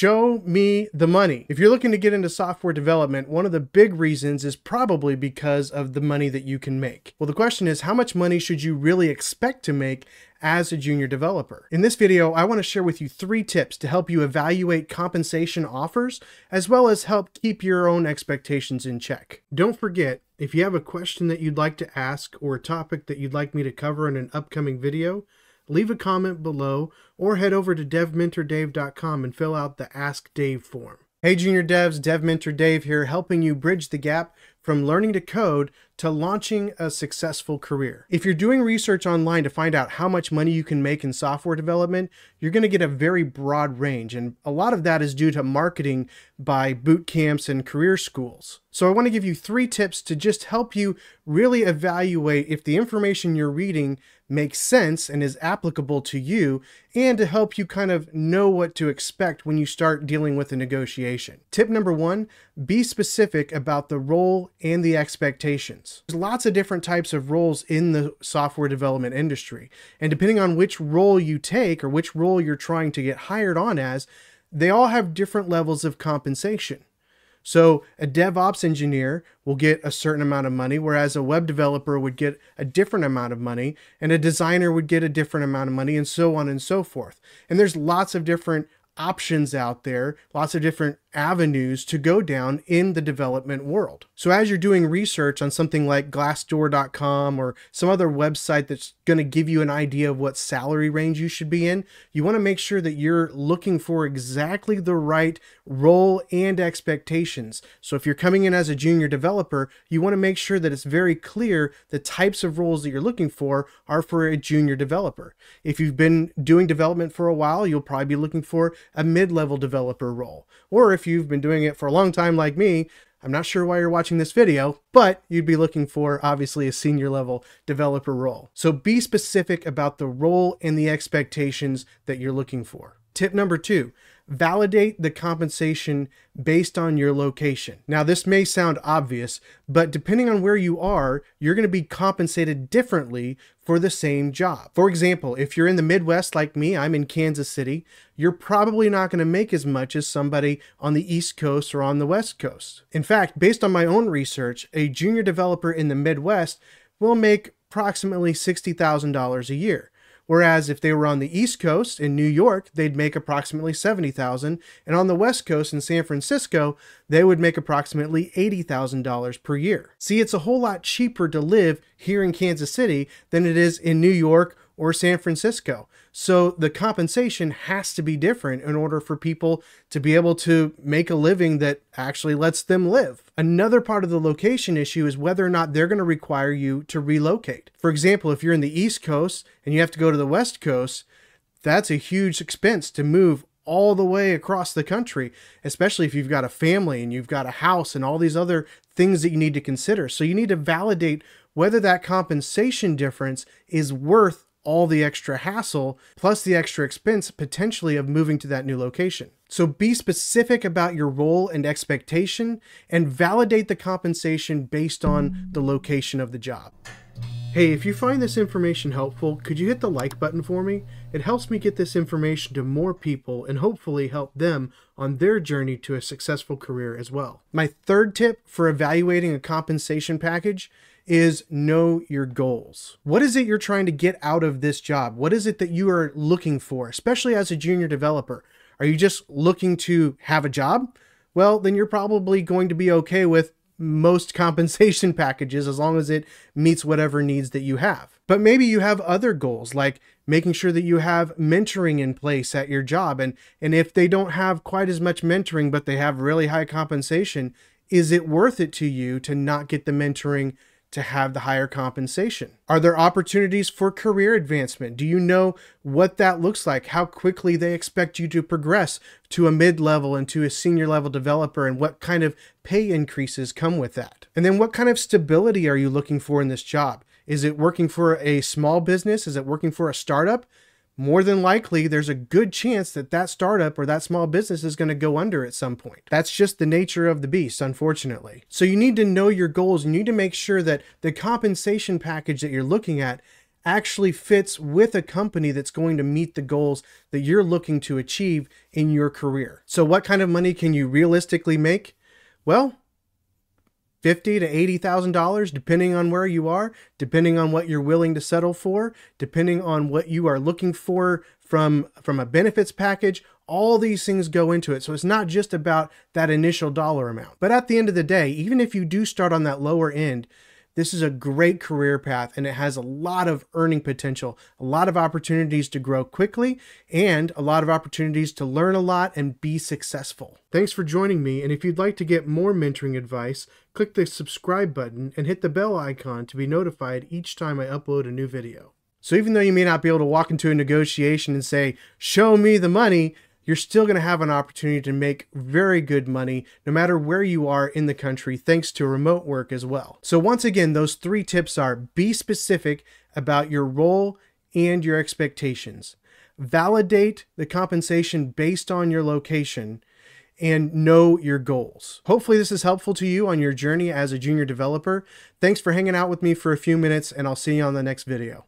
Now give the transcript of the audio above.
Show me the money. If you're looking to get into software development, one of the big reasons is probably because of the money that you can make. Well, the question is, how much money should you really expect to make as a junior developer. In this video, I want to share with you three tips to help you evaluate compensation offers, as well as help keep your own expectations in check. Don't forget, if you have a question that you'd like to ask or a topic that you'd like me to cover in an upcoming video, leave a comment below or head over to devmentordave.com and fill out the Ask Dave form. Hey Junior Devs, Dev Mentor Dave here, helping you bridge the gap from learning to code to launching a successful career. If you're doing research online to find out how much money you can make in software development, you're going to get a very broad range. And a lot of that is due to marketing by boot camps and career schools. So I want to give you three tips to just help you really evaluate if the information you're reading makes sense and is applicable to you and to help you kind of know what to expect when you start dealing with a negotiation. Tip number one, be specific about the role and the expectations. There's lots of different types of roles in the software development industry. And depending on which role you take or which role you're trying to get hired on as, they all have different levels of compensation. So a DevOps engineer will get a certain amount of money, whereas a web developer would get a different amount of money, and a designer would get a different amount of money, and so on and so forth. And there's lots of different options out there, lots of different avenues to go down in the development world. So as you're doing research on something like glassdoor.com or some other website that's going to give you an idea of what salary range you should be in, you want to make sure that you're looking for exactly the right role and expectations. So if you're coming in as a junior developer, you want to make sure that it's very clear the types of roles that you're looking for are for a junior developer. If you've been doing development for a while, you'll probably be looking for a mid-level developer role. Or if if you've been doing it for a long time like me, I'm not sure why you're watching this video, but you'd be looking for obviously a senior level developer role. So be specific about the role and the expectations that you're looking for. Tip number two, validate the compensation based on your location. Now, this may sound obvious, but depending on where you are, you're going to be compensated differently for the same job. For example, if you're in the Midwest like me, I'm in Kansas City, you're probably not going to make as much as somebody on the East Coast or on the West Coast. In fact, based on my own research, a junior developer in the Midwest will make approximately $60,000 a year. Whereas if they were on the East Coast in New York, they'd make approximately 70,000, and on the West Coast in San Francisco, they would make approximately $80,000 per year. See, it's a whole lot cheaper to live here in Kansas City than it is in New York or San Francisco. So the compensation has to be different in order for people to be able to make a living that actually lets them live. Another part of the location issue is whether or not they're going to require you to relocate. For example, if you're in the East Coast and you have to go to the West Coast, that's a huge expense to move all the way across the country, especially if you've got a family and you've got a house and all these other things that you need to consider. So you need to validate whether that compensation difference is worth all the extra hassle plus the extra expense potentially of moving to that new location. So be specific about your role and expectation and validate the compensation based on the location of the job. Hey, if you find this information helpful, could you hit the like button for me? It helps me get this information to more people and hopefully help them on their journey to a successful career as well. My third tip for evaluating a compensation package is know your goals. What is it you're trying to get out of this job? What is it that you are looking for, especially as a junior developer? Are you just looking to have a job? Well, then you're probably going to be okay with most compensation packages as long as it meets whatever needs that you have. But maybe you have other goals like making sure that you have mentoring in place at your job and and if they don't have quite as much mentoring but they have really high compensation, is it worth it to you to not get the mentoring to have the higher compensation? Are there opportunities for career advancement? Do you know what that looks like? How quickly they expect you to progress to a mid level and to a senior level developer, and what kind of pay increases come with that? And then what kind of stability are you looking for in this job? Is it working for a small business? Is it working for a startup? More than likely there's a good chance that that startup or that small business is going to go under at some point. That's just the nature of the beast, unfortunately. So you need to know your goals. And you need to make sure that the compensation package that you're looking at actually fits with a company that's going to meet the goals that you're looking to achieve in your career. So what kind of money can you realistically make? Well, fifty to eighty thousand dollars, depending on where you are, depending on what you're willing to settle for, depending on what you are looking for from from a benefits package. All these things go into it. So it's not just about that initial dollar amount. But at the end of the day, even if you do start on that lower end, this is a great career path and it has a lot of earning potential, a lot of opportunities to grow quickly, and a lot of opportunities to learn a lot and be successful. Thanks for joining me. And if you'd like to get more mentoring advice, click the subscribe button and hit the bell icon to be notified each time I upload a new video. So even though you may not be able to walk into a negotiation and say, show me the money, you're still going to have an opportunity to make very good money no matter where you are in the country thanks to remote work as well. So once again, those three tips are be specific about your role and your expectations. Validate the compensation based on your location and know your goals. Hopefully this is helpful to you on your journey as a junior developer. Thanks for hanging out with me for a few minutes and I'll see you on the next video.